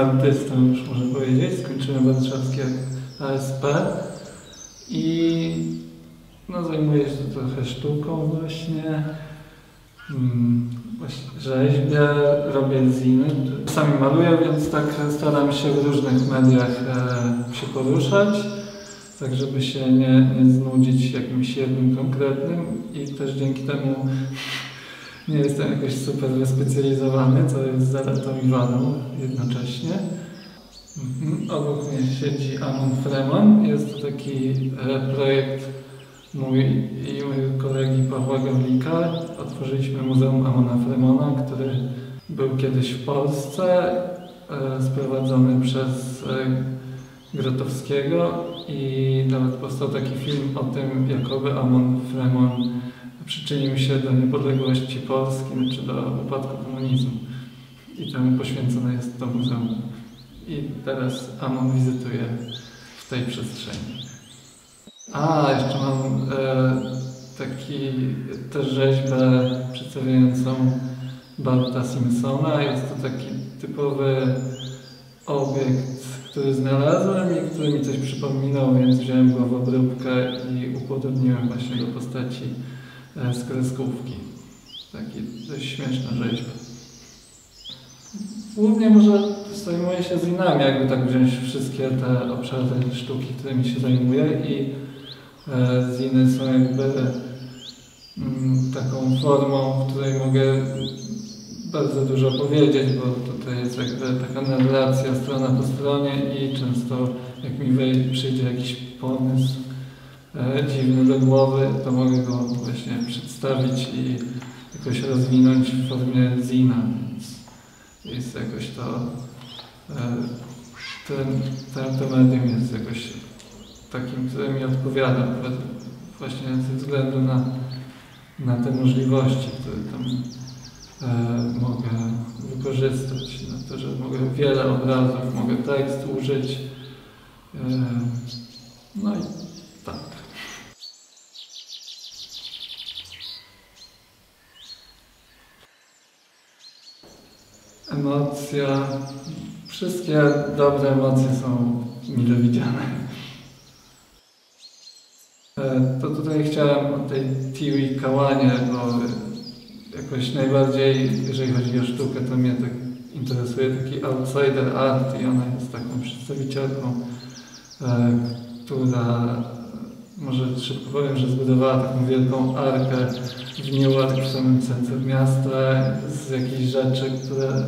artystą, już można powiedzieć. Skończyłem warszawskie ASP i no, zajmuję się trochę sztuką właśnie. Mm, rzeźbię, robię ziny. Czasami maluję, więc tak staram się w różnych mediach e, się poruszać, tak żeby się nie, nie znudzić jakimś jednym konkretnym i też dzięki temu nie jestem jakoś super wyspecjalizowany, co jest zaletą i wadą jednocześnie. Mhm. Obok mnie siedzi Amon Freman. Jest to taki e, projekt mój i mojego kolegi Pawła Gawlika. Otworzyliśmy Muzeum Amona Fremona, który był kiedyś w Polsce, e, sprowadzony przez e, Grotowskiego i nawet powstał taki film o tym, jakoby Amon Fremon przyczynił się do niepodległości Polski, czy do upadku komunizmu. I temu poświęcone jest to muzeum. I teraz Amon wizytuje w tej przestrzeni. A, jeszcze mam e, taki też rzeźbę przedstawiającą Barta Simpsona. Jest to taki typowy obiekt, który znalazłem i który mi coś przypominał, więc wziąłem go w obróbkę i upodobniłem właśnie do postaci e, z kreskówki. Taki dość śmieszna rzeźba. Głównie może zajmuję się zinami, jakby tak wziąć wszystkie te obszary sztuki, którymi się zajmuję i e, ziny są jakby mm, taką formą, w której mogę bardzo dużo powiedzieć, bo tutaj jest jakby taka narracja strona po stronie i często jak mi przyjdzie jakiś pomysł e, dziwny do głowy, to mogę go właśnie przedstawić i jakoś rozwinąć w formie zina, więc jest jakoś to e, ten, ten, to medium jest jakoś takim, które mi odpowiada właśnie ze względu na, na te możliwości, które tam mogę wykorzystać, na to, że mogę wiele obrazów, mogę tekst użyć. E, no i tak. Emocja. Wszystkie dobre emocje są mile widziane. E, to tutaj chciałem o tej Tiwi Kawanie, bo jakoś najbardziej, jeżeli chodzi o sztukę, to mnie tak interesuje taki outsider art i ona jest taką przedstawicielką, e, która może szybko powiem, że zbudowała taką wielką arkę w Newark w samym centrum miasta z jakichś rzeczy, które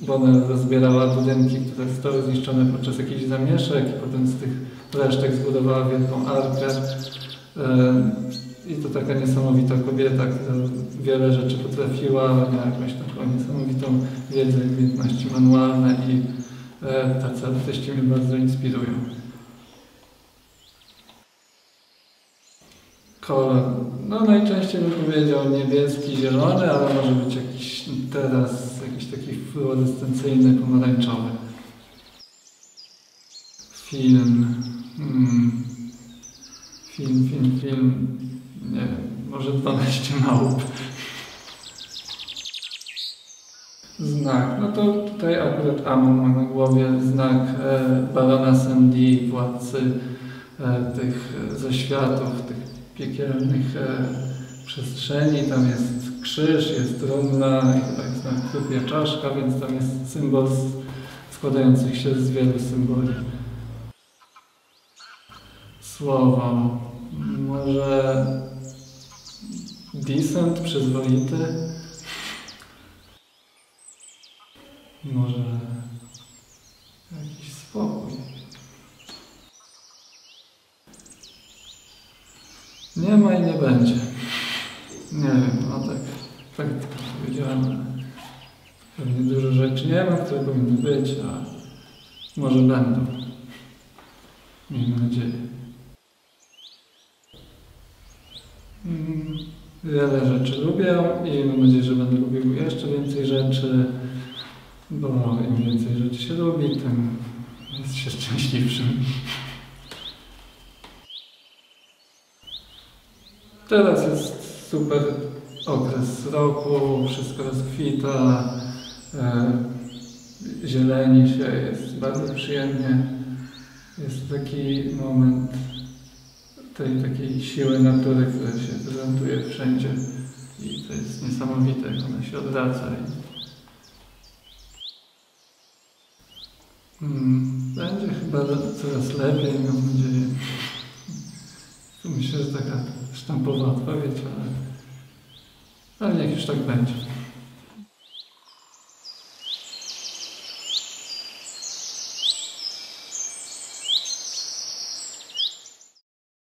bo ona rozbierała budynki, które zostały zniszczone podczas jakichś zamieszek i potem z tych resztek zbudowała wielką arkę. I to taka niesamowita kobieta, która wiele rzeczy potrafiła, miała jakąś taką niesamowitą wiedzę i umiejętności manualne i e, tacy artyści mnie bardzo inspirują. Kolor. No najczęściej bym powiedział niebieski, zielony, ale może być jakiś teraz jakiś taki fluorescencyjny, pomarańczowy. Film. Hmm. Film, film, film. Nie może 12 małp. Znak. No to tutaj akurat Amon ma na głowie znak e, barona Sandy, władcy e, tych e, zaświatów, tych piekielnych e, przestrzeni. Tam jest krzyż, jest trumna, chyba jest na trupie czaszka, więc tam jest symbol składających się z wielu symboli. Słowo. Może decent, przyzwoity. Może jakiś spokój. Nie ma i nie będzie. Nie wiem, no tak, tak powiedziałem. Pewnie dużo rzeczy nie ma, które powinny być, a może będą. Miejmy nadzieję. Mm, wiele rzeczy lubię i mam nadzieję, że będę lubił jeszcze więcej rzeczy, bo im więcej rzeczy się lubi, tym jest się szczęśliwszym. Teraz jest super okres roku, wszystko rozkwita, e, zieleni się, jest bardzo przyjemnie. Jest taki moment tej takiej siły natury, która się prezentuje wszędzie i to jest niesamowite, jak ona się odwraca. I... Mm, Będzie chyba coraz lepiej, mam nadzieję. Myślę, że taka sztampowa odpowiedź, ale, ale niech już tak będzie.